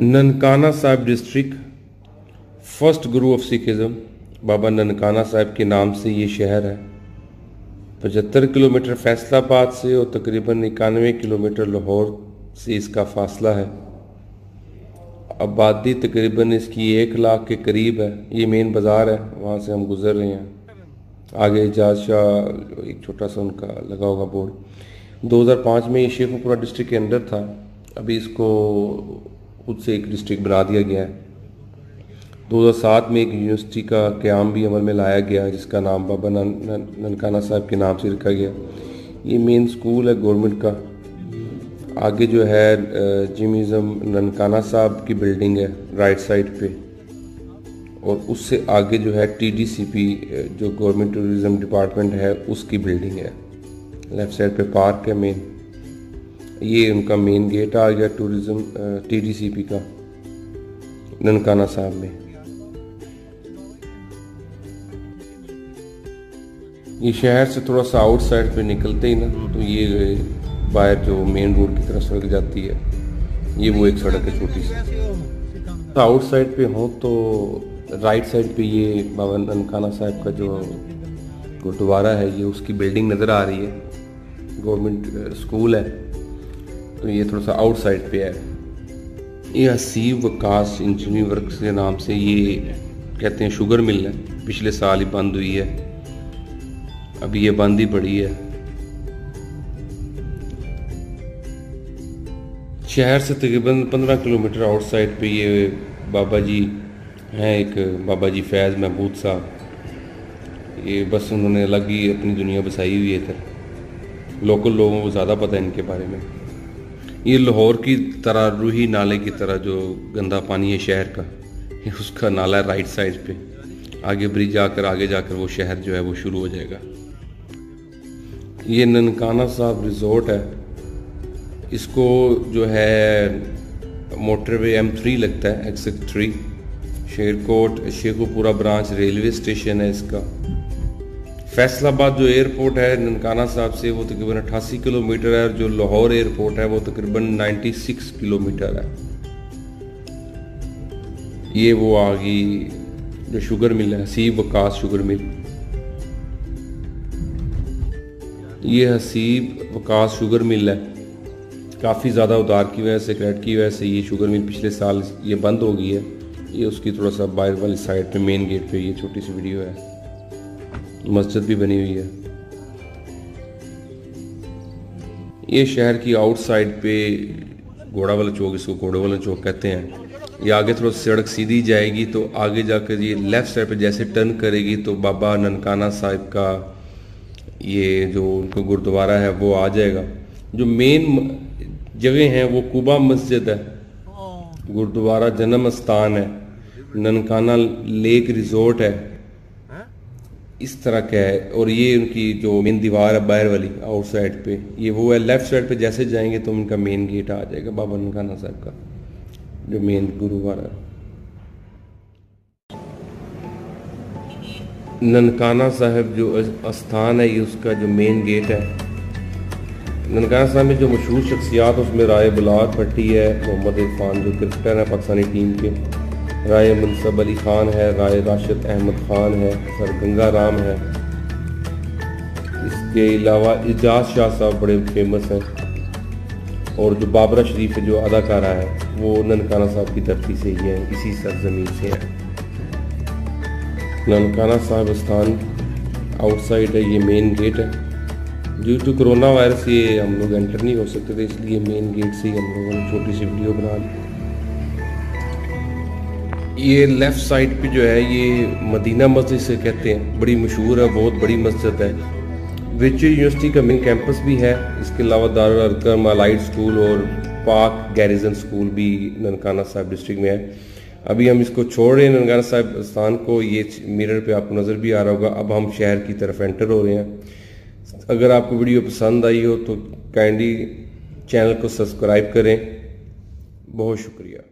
Nankana Sahib district first guru of Sikhism Baba Nankana Sahib के नाम से ये शहर है। पचहत्तर किलोमीटर फैसलाबाद से और तकरीबन इक्यानवे किलोमीटर लाहौर से इसका फासला है। आबादी तकरीबन इसकी एक लाख के करीब है। ये मेन बाज़ार है, वहाँ से हम गुज़र रहे हैं। आगे एजाज शाह, एक छोटा सा उनका लगा होगा बोर्ड। 2005 में ये शेखपुरा डिस्ट्रिक्ट के अंदर था। अभी इसको खुद से एक डिस्ट्रिक्ट बना दिया गया है। 2007 में एक यूनिवर्सिटी का क्याम भी अमल में लाया गया, जिसका नाम बाबा ननकाना साहब के नाम से रखा गया। ये मेन स्कूल है गवर्नमेंट का। आगे जो है जिमिज़म ननकाना साहब की बिल्डिंग है राइट साइड पे। और उससे आगे जो है टीडीसीपी जो गवर्नमेंट टूरिज़्म डिपार्टमेंट है, उसकी बिल्डिंग है। लेफ़्ट साइड पे पार्क है मेन ये उनका मेन गेट आ गया टूरिज़्म टीडीसीपी का, ननकाना साहब में। ये शहर से थोड़ा सा आउट साइड पे निकलते ही ना तो ये बाहर जो मेन रोड की तरफ़ सड़क जाती है, ये वो एक सड़क है छोटी सी। आउट साइड पे हो तो राइट साइड पे ये बाबा ननकाना साहब का जो गुरुद्वारा है, ये उसकी बिल्डिंग नज़र आ रही है। गवर्नमेंट स्कूल है। तो ये थोड़ा सा आउटसाइड पे है। ये हसीब वकास इंजीनियरिंग वर्क के नाम से ये कहते हैं शुगर मिल है। पिछले साल ही बंद हुई है। अभी ये बंद ही पड़ी है। शहर से तकरीबन पंद्रह किलोमीटर आउटसाइड पे ये बाबा जी हैं एक बाबा जी फैज़ महबूद साहब। ये बस उन्होंने अलग ही अपनी दुनिया बसाई हुई है इधर। लोकल लोगों को ज़्यादा पता है इनके बारे में। ये लाहौर की तरह, रूही नाले की तरह जो गंदा पानी है शहर का उसका नाला है राइट साइड पे। आगे ब्रिज आकर, आगे जाकर वो शहर जो है वो शुरू हो जाएगा। ये ननकाना साहब रिजोर्ट है। इसको जो है मोटरवे एम थ्री लगता है exit three Sherkot, Sheikhupura branch railway station है इसका। फैसलाबाद जो एयरपोर्ट है, ननकाना साहब से वो तकरीबन अट्ठासी किलोमीटर है और जो लाहौर एयरपोर्ट है, वो तकरीबन 96 किलोमीटर है। ये वो आ गई जो शुगर मिल है, हसीब वकास शुगर मिल। ये हसीब वकास शुगर मिल है। काफ़ी ज़्यादा उतार की वजह से क्रेडिट की वजह से ये शुगर मिल पिछले साल ये बंद हो गई है। ये उसकी थोड़ा सा बाहर वाली साइड पे मेन गेट पे ये छोटी सी वीडियो है। मस्जिद भी बनी हुई है। ये शहर की आउटसाइड पे घोड़ा वाला चौक इसको घोड़े वाला चौक कहते हैं। ये आगे थोड़ा सड़क सीधी जाएगी तो आगे जाकर ये लेफ़्ट साइड पे जैसे टर्न करेगी तो बाबा ननकाना साहिब का ये जो उनका गुरुद्वारा है वो आ जाएगा। जो मेन जगह है वो कुबा मस्जिद है। गुरुद्वारा जन्म स्थान है। ननकाना लेक रिजोर्ट है। इस तरह का है, और ये उनकी जो मेन दीवार है बाहर वाली आउट साइड पे, ये वो है लेफ़्ट साइड पे जैसे जाएँगे तो उनका मेन गेट आ जाएगा, बाबा ननकाना साहब का, जो मेन गुरुद्वारा ननकाना साहब जो स्थान है, ये उसका जो मेन गेट है। ननकाना साहब में जो मशहूर शख्सियात, उसमें राय बुलार भट्टी है, मोहम्मद इरफान जो क्रिकेटर है, पाकिस्तानी टीम के। राय मनसब अली ख़ान है राय राशिद अहमद ख़ान है, सर गंगा राम है। इसके अलावा एजाज शाह साहब बड़े फ़ेमस हैं। और जो बाबरा शरीफ जो अदाकारा है, वो ननकाना साहब की धरती से ही है, इसी सरजमीन से है। ननकाना साहब स्थान आउटसाइड है, ये मेन गेट है। ड्यू टू कोरोना वायरस ये हम लोग एंटर नहीं हो सकते थे, इसलिए मेन गेट से ही हम लोगों ने छोटी सी वीडियो बना ली। ये लेफ़्ट साइड पे जो है, ये मदीना मस्जिद से कहते हैं, बड़ी मशहूर है, बहुत बड़ी मस्जिद है। विच यूनिवर्सिटी का मेन कैंपस भी है, इसके अलावा दारकम अलाइड स्कूल और पाक गैरिजन स्कूल भी ननकाना साहब डिस्ट्रिक्ट में है। अभी हम इसको छोड़ रहे हैं, ननकाना साहब स्थान को, ये मिरर पे आपको नज़र भी आ रहा होगा। अब हम शहर की तरफ़ एंटर हो रहे हैं। अगर आपको वीडियो पसंद आई हो तो काइंडली चैनल को सब्सक्राइब करें। बहुत शुक्रिया।